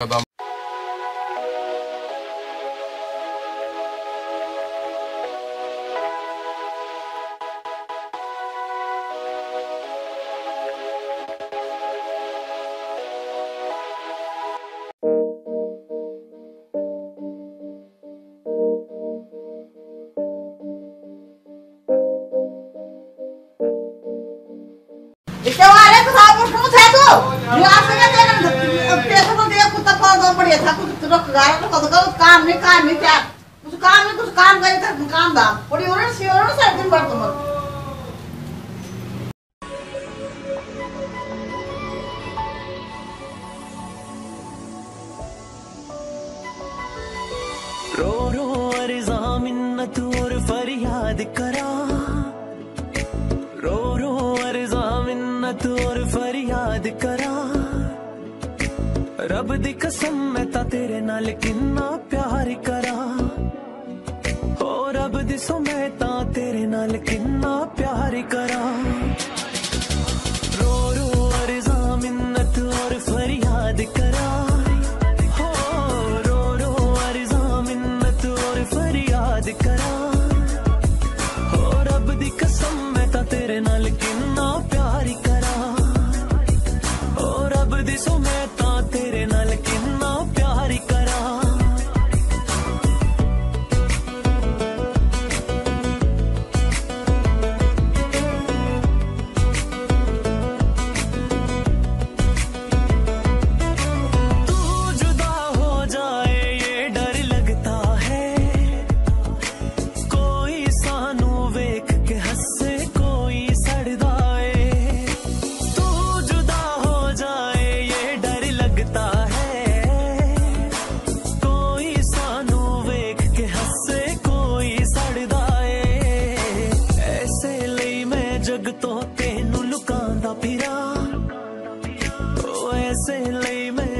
adam Ikaw ko sa mo mo sa to. Yo asa ka tan पैसा तो दे कुत्ता बढ़िया था, कुछ तो गाय तो कद काम नहीं काम नहीं क्या कुछ काम नहीं, कुछ काम करे था काम दाम बड़ी और सी और से दिन भर तुम रो रो अर्जा मिन्नत और फरियाद करा। रो रो अर्जा मिन्नत और फरियाद करा। रब दी कसम मैं ता तेरे नाल किन्ना प्यार करा ओ रब दी सो मैं ता तेरे नाल किन्ना प्यार करा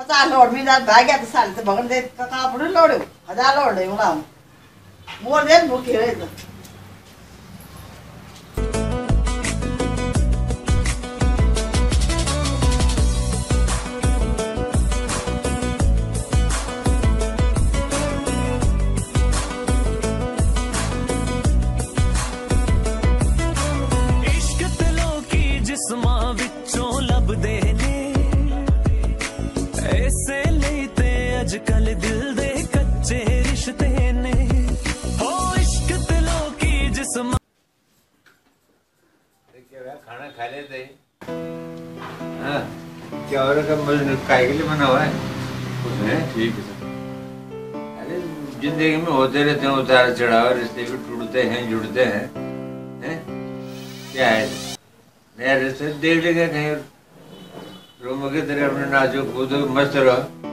पचास लोड में जा भाग गया तो साल से भगन दे का पड़े लोड़े हज़ार लोड दे उना मोर दे भूखे रहे आजकल दिल दे कच्चे रिश्ते ने। हो इश्क दिलों की जिसम। खाना खा लेते हाँ, क्या और काय के लिए बना हुआ है? कुछ है ठीक है अरे ज़िंदगी में होते रहते हैं उतार चढ़ाव रिश्ते भी टूटते हैं जुड़ते हैं। है? क्या है? नया रिश्ते देख लेगा कहीं रोमोगे तेरे अपने नाचो कूदो मस्त रहो।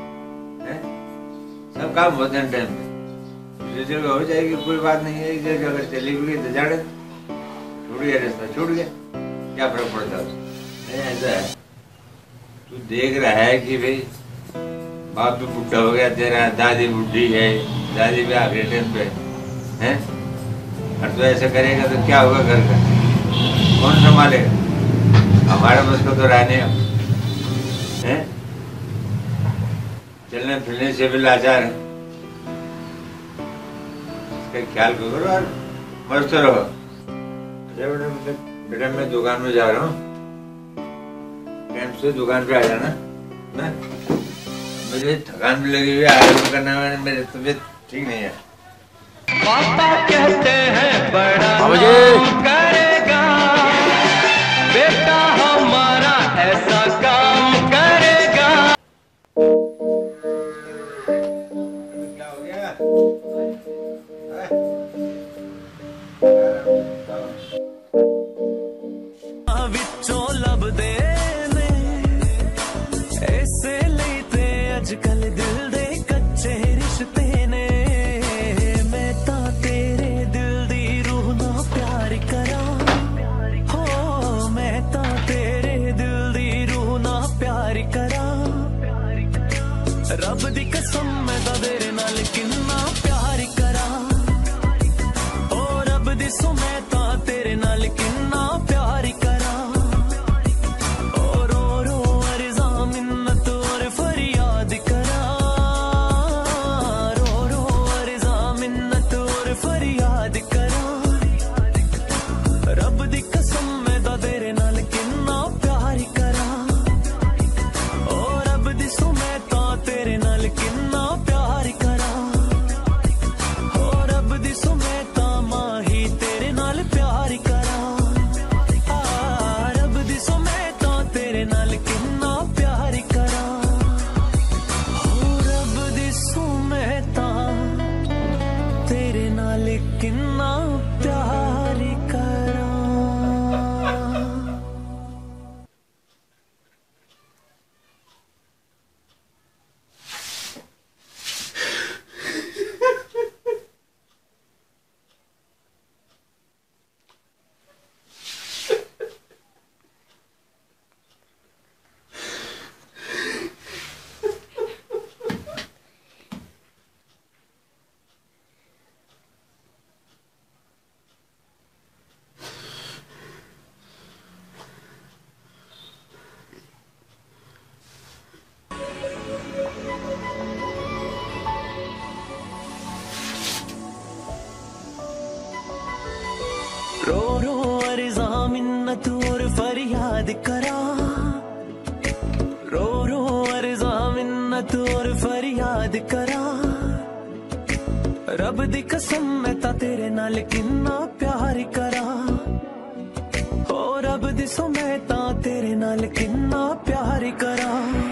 सब काम होते हैं टाइम दूसरी जगह हो जाएगी, कोई बात नहीं है। एक जगह अगर चली भी गई तो दो। छूट गया रिश्ता छूट गया। क्या फ़र्क पड़ता है? ऐसा है। तू देख रहा है कि भाई, बाप भी बुढ़ा हो गया, तेरा दादी बुढ़ी है। दादी भी आखिरी टाइम पे है। और तू ऐसा करेगा तो क्या होगा घर का? कौन संभालेगा? हमारे बस को तो रहने अब है चलने फिरने से भी लाचार है। इसका ख्याल करो और मस्त रहो। अरे बेटा मतलब बेटा मैं दुकान में जा रहा हूँ। टाइम से दुकान पे आ जाना ना? मुझे थकान भी लगी हुई है आराम करना है मेरी तबीयत ठीक नहीं है। पापा कहते हैं बड़ा काम रो रो अर्जा मिन्नत और फरियाद करा। रो रो अर्जा मिन्नत और फरियाद करा। रब दी कसम, मैं ता तेरे नाल किन्ना प्यार करा। हो रब दी सो, मैं ता तेरे नाल किन्ना प्यार करा।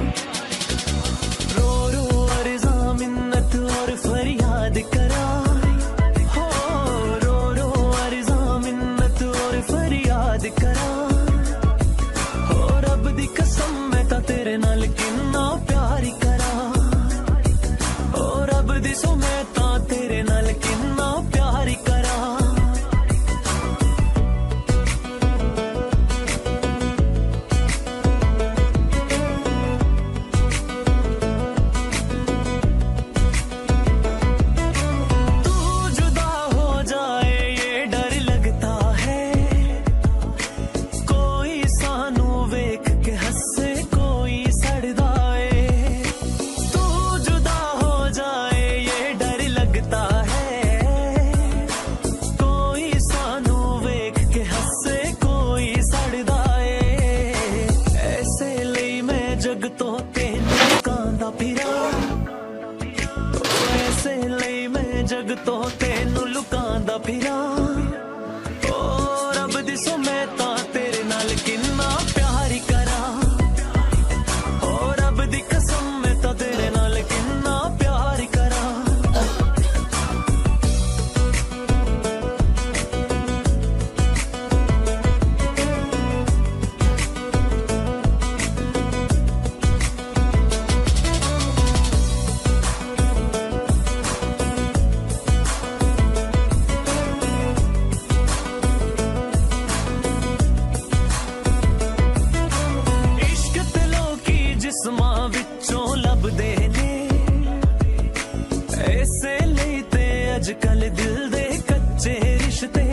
आजकल दिल दे कच्चे रिश्ते।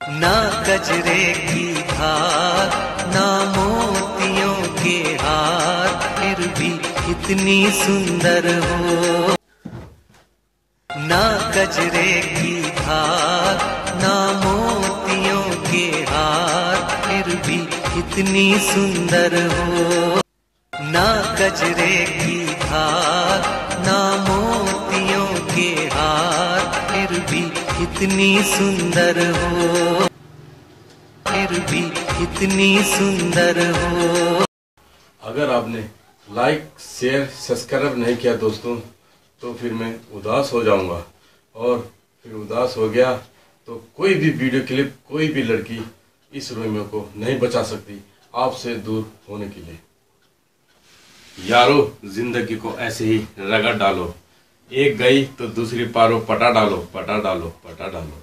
ना कजरे की धार, ना मोतियों के हार, फिर भी कितनी सुंदर हो। ना कजरे की धार कितनी सुंदर हो। ना गजरे की धार, ना मोतियों के हार, फिर भी कितनी सुंदर हो। फिर भी कितनी सुंदर हो। अगर आपने लाइक शेयर सब्सक्राइब नहीं किया दोस्तों तो फिर मैं उदास हो जाऊँगा। और फिर उदास हो गया तो कोई भी वीडियो क्लिप कोई भी लड़की इस रोमियो को नहीं बचा सकती। आपसे दूर होने के लिए। यारो, ज़िंदगी को ऐसे ही रगड़ डालो। एक गई तो दूसरी पारो, पटा डालो पटा डालो पटा डालो।